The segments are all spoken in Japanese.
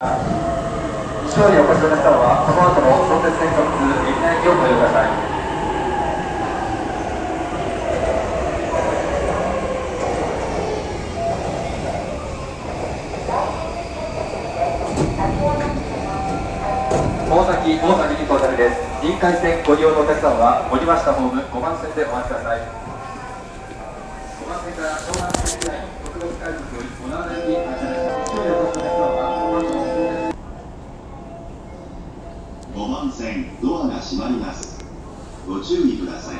勝利をお越しの方はこの後の相鉄線特急リナ駅をご利用ください。大崎大崎に到着です。臨海線ご利用のお客様は降りましたホーム5番線でお待ちください。5番線から湘南線時代国土海賊小田原駅発車5番線ドアが閉まります。ご注意ください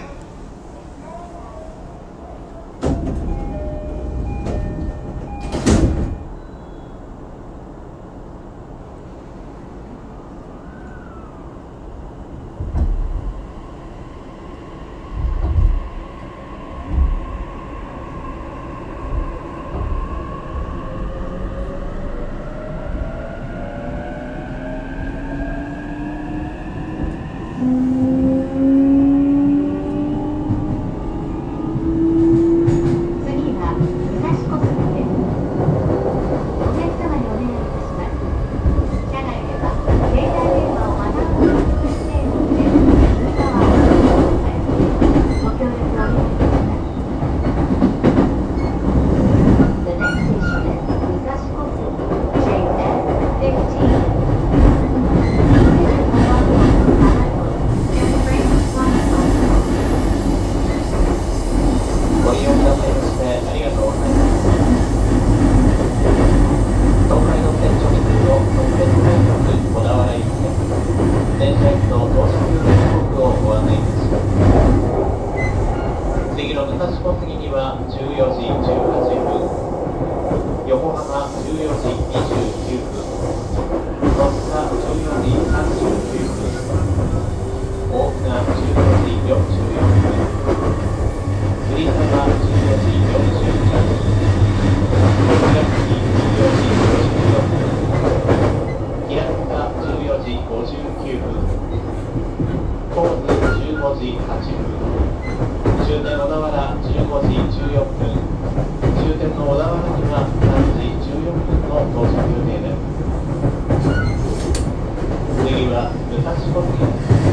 次は武蔵小杉です。お客様にお願いいたします。車内では携帯電話をマナーモードにしているので、右側をご覧ください。ご協力をお願いいたします。The next station is 武蔵小杉 JN15. Please hold on to the train platform. ご利用くださいましてありがとうございます。東海道線直通の特別快速小田原行きです。電車駅の到着時刻をご案内いたします。次の武蔵小杉には14時18分、横浜14時29分、戸塚14時39分、大船14時44分。栗山14時42分、倉敷14時54分、平塚14時59分、神津15時8分、終点小田原15時14分、終点の小田原には3時？14分の到着予定です。次は武蔵小杉です。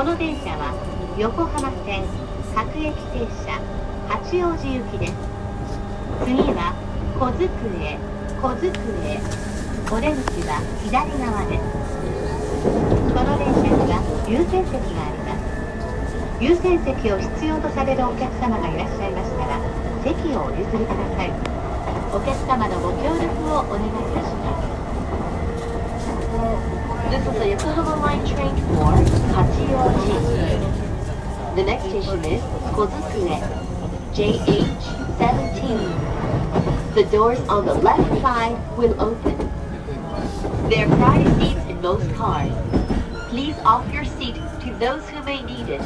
この電車は横浜線各駅停車八王子行きです。次は小机小机お出口は左側です。この電車には優先席があります。優先席を必要とされるお客様がいらっしゃいましたら席をお譲りください。お客様のご協力をお願いいたします。This is a Yokohama Line train for Hachioji. The next station is Kozukue, JH17. The doors on the left side will open. There are priority seats in most cars. Please offer your seat to those who may need it.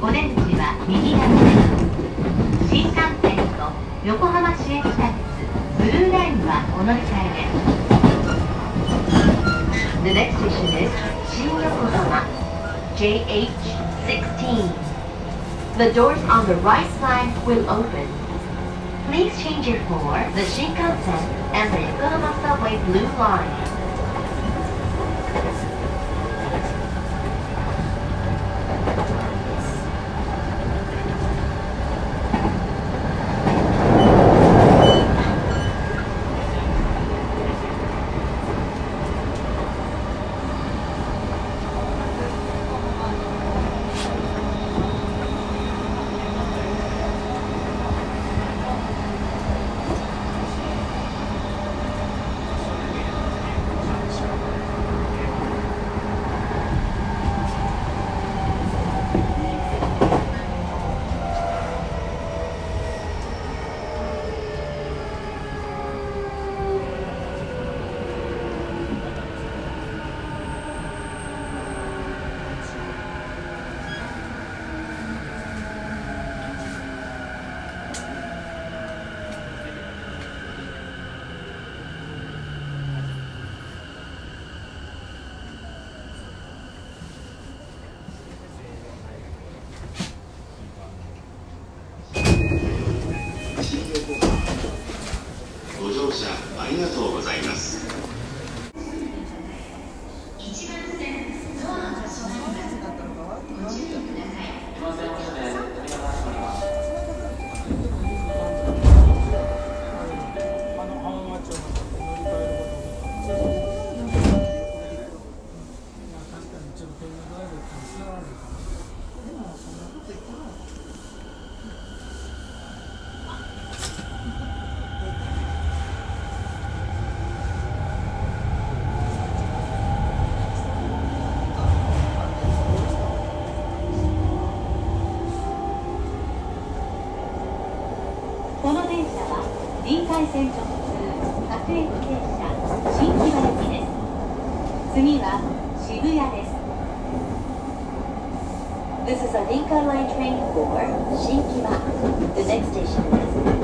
お出口は右側です新幹線と横浜市営地下鉄ブルーラインはお乗り換えです The next station is 新横浜 JH16 The doors on the right side will open Please change it for the Shinkansen and the Yokohama Subway Blue Line. りがとう各駅停車新木場行きです次は渋谷です This is a Lincoln Line train for Shinkiba. The next station is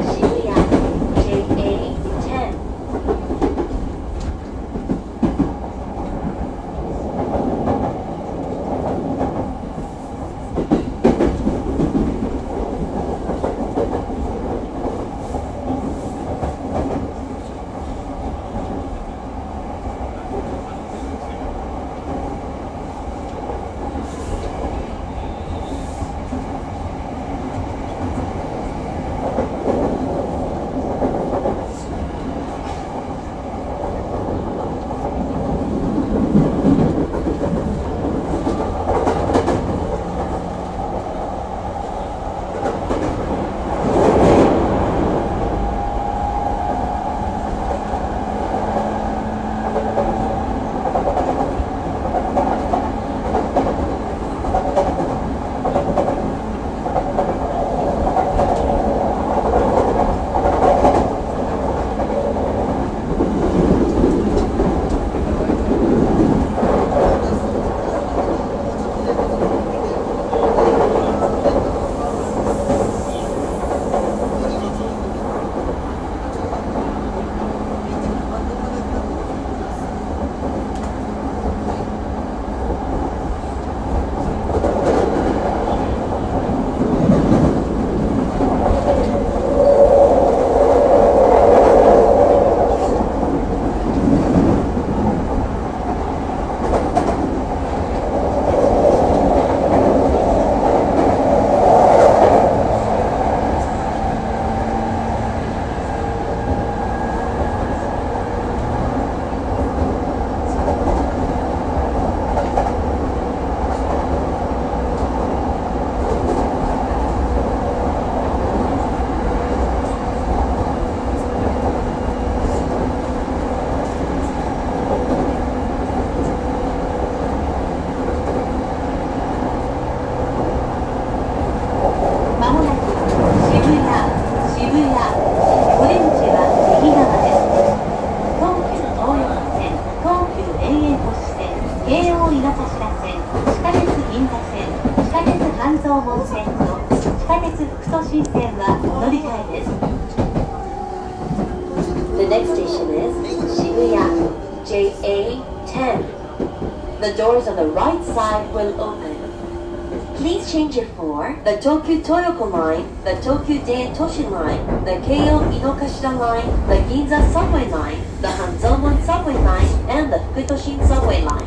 Change for the Tokyo Toyoko line, the Tokyo Den Toshin line, the Keio Inokashira line, the Ginza subway line, the Hanzomon subway line, and the Fukutoshin subway line.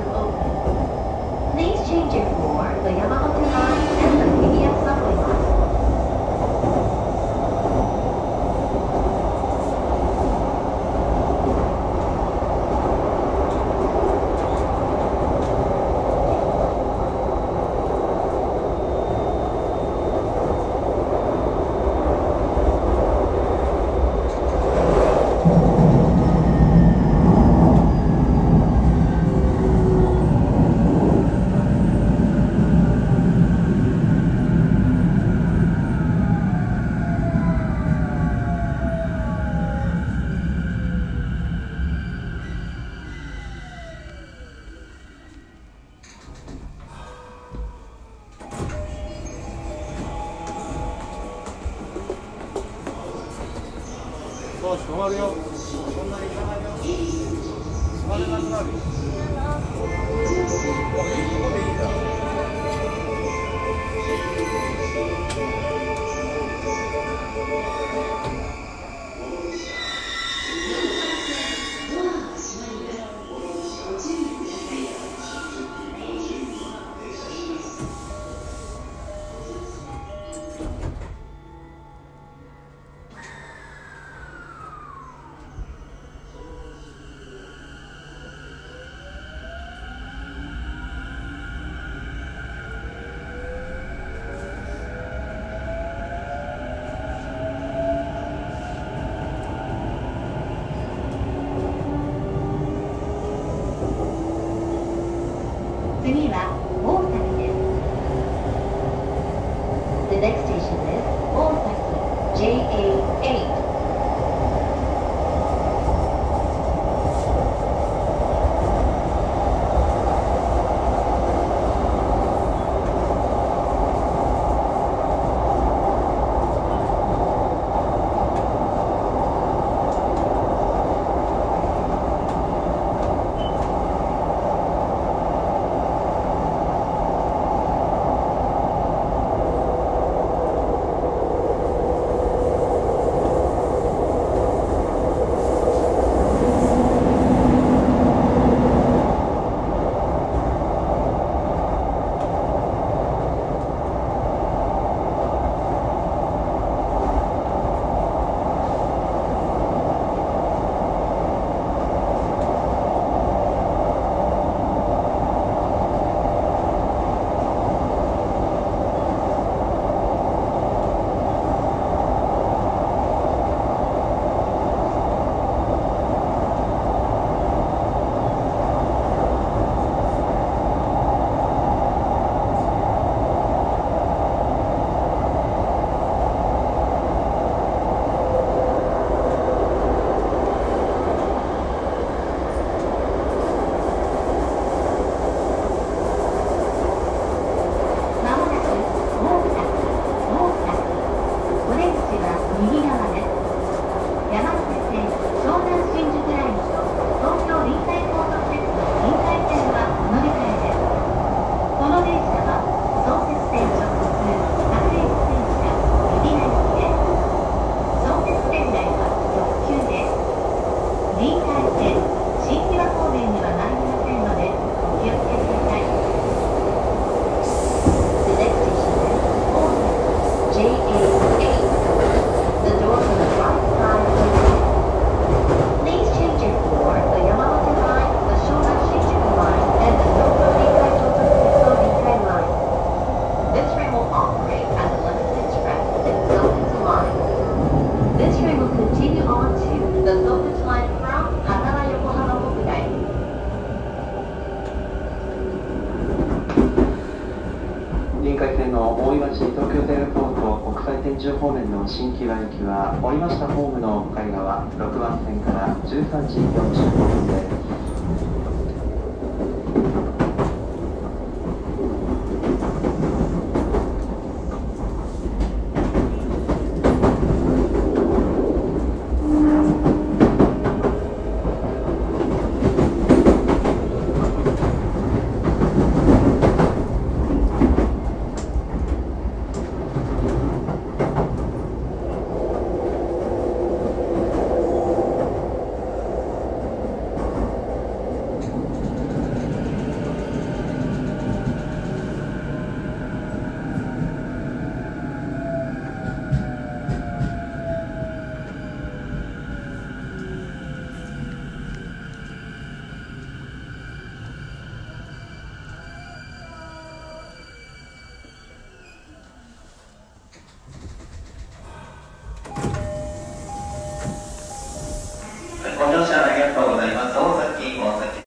open. Please change your floor for Yamaha Kuhan and 止まるよ。